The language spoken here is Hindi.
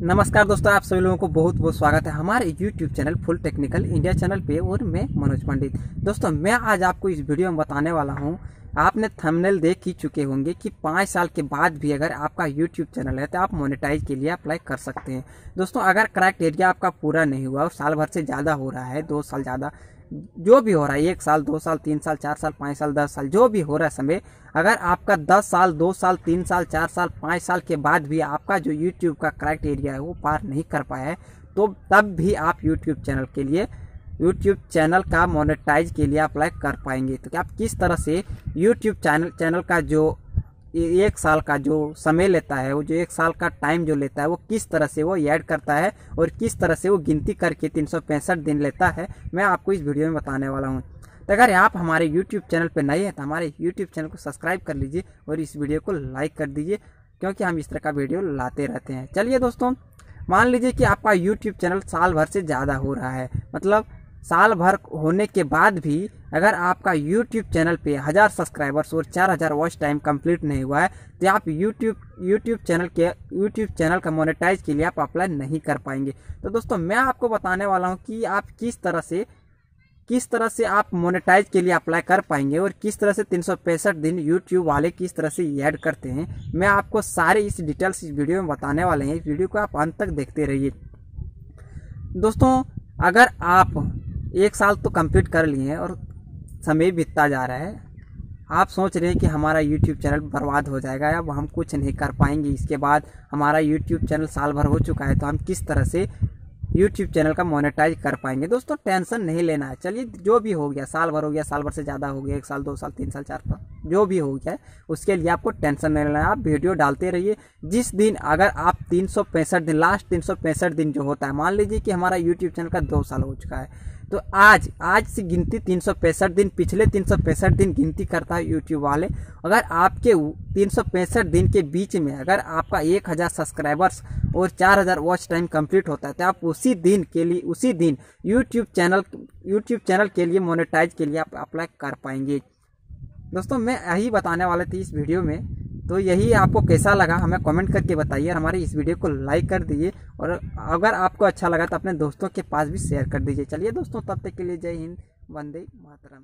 नमस्कार दोस्तों, आप सभी लोगों को बहुत बहुत स्वागत है हमारे YouTube channel full technical India channel पे और मैं मनोज पंडित। दोस्तों, मैं आज आपको इस वीडियो में बताने वाला हूँ, आपने थंबनेल देख ही चुके होंगे कि पाँच साल के बाद भी अगर आपका YouTube चैनल है तो आप मोनेटाइज के लिए अप्लाई कर सकते हैं। दोस्तों, अगर क्राइटेरिया आपका पूरा नहीं हुआ और साल भर से ज़्यादा हो रहा है, दो साल ज़्यादा जो भी हो रहा है, एक साल, दो साल, तीन साल, चार साल, पाँच साल, दस साल, जो भी हो रहा है समय, अगर आपका दस साल, दो साल, तीन साल, चार साल, पाँच साल के बाद भी आपका जो यूट्यूब का क्राइटेरिया है वो पार नहीं कर पाया है तो तब भी आप यूट्यूब चैनल के लिए यूट्यूब चैनल का मोनेटाइज के लिए अप्लाई कर पाएँगे। तो आप किस तरह से यूट्यूब चैनल चैनल का जो एक साल का जो समय लेता है, वो जो एक साल का टाइम जो लेता है, वो किस तरह से वो ऐड करता है और किस तरह से वो गिनती करके तीन सौ पैंसठ दिन लेता है, मैं आपको इस वीडियो में बताने वाला हूँ। तो अगर आप हमारे यूट्यूब चैनल पर नए हैं तो हमारे यूट्यूब चैनल को सब्सक्राइब कर लीजिए और इस वीडियो को लाइक कर दीजिए, क्योंकि हम इस तरह का वीडियो लाते रहते हैं। चलिए दोस्तों, मान लीजिए कि आपका यूट्यूब चैनल साल भर से ज़्यादा हो रहा है मतलब साल भर होने के बाद भी अगर आपका YouTube चैनल पे हज़ार सब्सक्राइबर्स और चार हज़ार वॉच टाइम कंप्लीट नहीं हुआ है तो आप YouTube YouTube चैनल के, YouTube चैनल का मोनेटाइज के लिए आप अप्लाई नहीं कर पाएँगे। तो दोस्तों, मैं आपको बताने वाला हूँ कि आप किस तरह से, किस तरह से आप मोनेटाइज के लिए अप्लाई कर पाएँगे और किस तरह से तीन सौ पैंसठ दिन यूट्यूब वाले किस तरह से ऐड करते हैं। मैं आपको सारे इस डिटेल्स इस वीडियो में बताने वाले हैं। इस वीडियो को आप अंत तक देखते रहिए। दोस्तों, अगर आप एक साल तो कंप्लीट कर लिए हैं और समय बीतता जा रहा है। आप सोच रहे हैं कि हमारा यूट्यूब चैनल बर्बाद हो जाएगा अब हम कुछ नहीं कर पाएँगे, इसके बाद हमारा यूट्यूब चैनल साल भर हो चुका है तो हम किस तरह से यूट्यूब चैनल का मोनेटाइज कर पाएँगे? दोस्तों, टेंशन नहीं लेना है। चलिए, जो भी हो गया, साल भर हो गया, साल भर से ज़्यादा हो गया, एक साल, दो साल, तीन साल, चार साल, जो भी हो गया, उसके लिए आपको टेंशन नहीं लेना है। आप वीडियो डालते रहिए। जिस दिन अगर आप तीन सौ पैंसठ दिन लास्ट तीन सौ पैंसठ दिन जो होता है, मान लीजिए कि हमारा यूट्यूब चैनल का दो साल हो चुका है तो आज आज से गिनती तीन सौ पैंसठ दिन, पिछले तीन सौ पैंसठ दिन गिनती करता है यूट्यूब वाले, अगर आपके तीन सौ पैंसठ दिन के बीच में अगर आपका एक हज़ार सब्सक्राइबर्स और चार हज़ार वॉच टाइम कंप्लीट होता है तो आप उसी दिन के लिए, उसी दिन यूट्यूब चैनल यूट्यूब चैनल के लिए मोनेटाइज के लिए आप अप्लाई कर पाएँगे। दोस्तों, मैं यही बताने वाले थे इस वीडियो में तो यही आपको कैसा लगा हमें कमेंट करके बताइए हमारे इस वीडियो को लाइक कर दीजिए और अगर आपको अच्छा लगा तो अपने दोस्तों के पास भी शेयर कर दीजिए। चलिए दोस्तों, तब तक के लिए जय हिंद, वंदे मातरम।